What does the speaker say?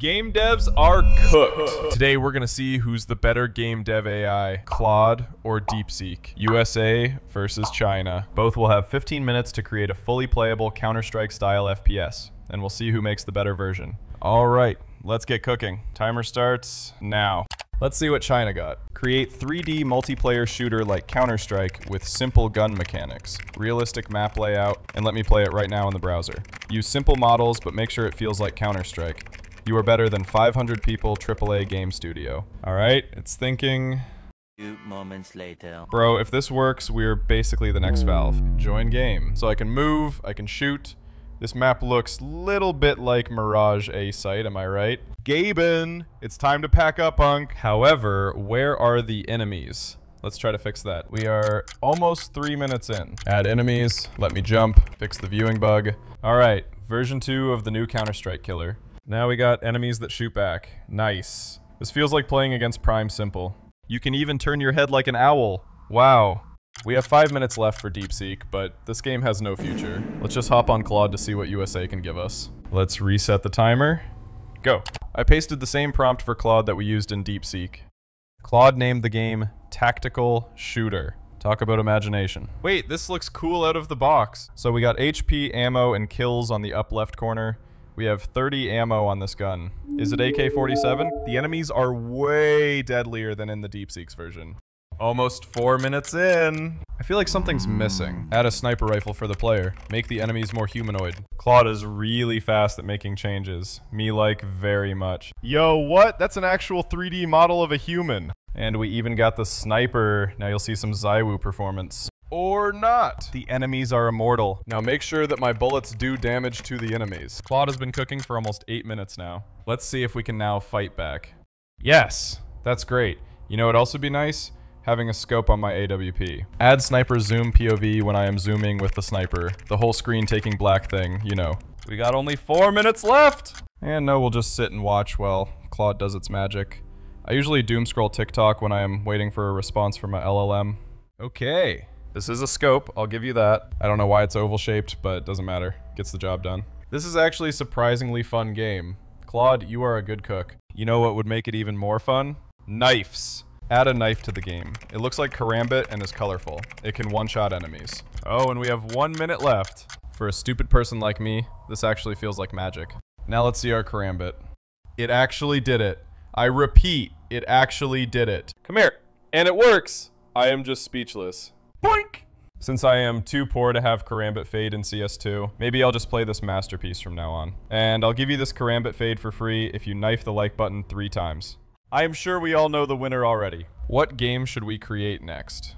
Game devs are cooked. Today we're gonna see who's the better game dev AI, Claude or DeepSeek. USA versus China. Both will have 15 minutes to create a fully playable Counter-Strike style FPS, and we'll see who makes the better version. All right, let's get cooking. Timer starts now. Let's see what China got. Create 3D multiplayer shooter like Counter-Strike with simple gun mechanics, realistic map layout, and let me play it right now in the browser. Use simple models, but make sure it feels like Counter-Strike. You are better than 500 people AAA game studio. All right, it's thinking. Few moments later. Bro, if this works, we're basically the next Valve. Join game. So I can move, I can shoot. This map looks little bit like Mirage A site, am I right? Gaben, it's time to pack up, Punk. However, where are the enemies? Let's try to fix that. We are almost three minutes in. Add enemies, let me jump, fix the viewing bug. All right, version two of the new Counter-Strike killer. Now we got enemies that shoot back. Nice. This feels like playing against Prime s1mple. You can even turn your head like an owl. Wow. We have five minutes left for DeepSeek, but this game has no future. Let's just hop on Claude to see what USA can give us. Let's reset the timer. Go. I pasted the same prompt for Claude that we used in DeepSeek. Claude named the game Tactical Shooter. Talk about imagination. Wait, this looks cool out of the box. So we got HP, ammo, and kills on the up left corner. We have 30 ammo on this gun. Is it AK-47? The enemies are way deadlier than in the DeepSeek's version. Almost four minutes in. I feel like something's missing. Add a sniper rifle for the player. Make the enemies more humanoid. Claude is really fast at making changes. Me like very much. Yo, what? That's an actual 3D model of a human. And we even got the sniper. Now you'll see some ZywOo performance. Or not. The enemies are immortal. Now make sure that my bullets do damage to the enemies. Claude has been cooking for almost 8 minutes now. Let's see if we can now fight back. Yes! That's great. You know, it'd also be nice having a scope on my AWP. Add sniper zoom POV when I am zooming with the sniper. The whole screen taking black thing, you know. We got only four minutes left! And no, we'll just sit and watch while Claude does its magic. I usually doom scroll TikTok when I am waiting for a response from my LLM. Okay. This is a scope, I'll give you that. I don't know why it's oval shaped, but it doesn't matter. Gets the job done. This is actually a surprisingly fun game. Claude, you are a good cook. You know what would make it even more fun? Knives. Add a knife to the game. It looks like Karambit and is colorful. It can one-shot enemies. Oh, and we have one minute left. For a stupid person like me, this actually feels like magic. Now let's see our Karambit. It actually did it. I repeat, it actually did it. Come here. And it works. I am just speechless. Boink! Since I am too poor to have Karambit Fade in CS2, maybe I'll just play this masterpiece from now on. And I'll give you this Karambit Fade for free if you knife the like button three times. I am sure we all know the winner already. What game should we create next?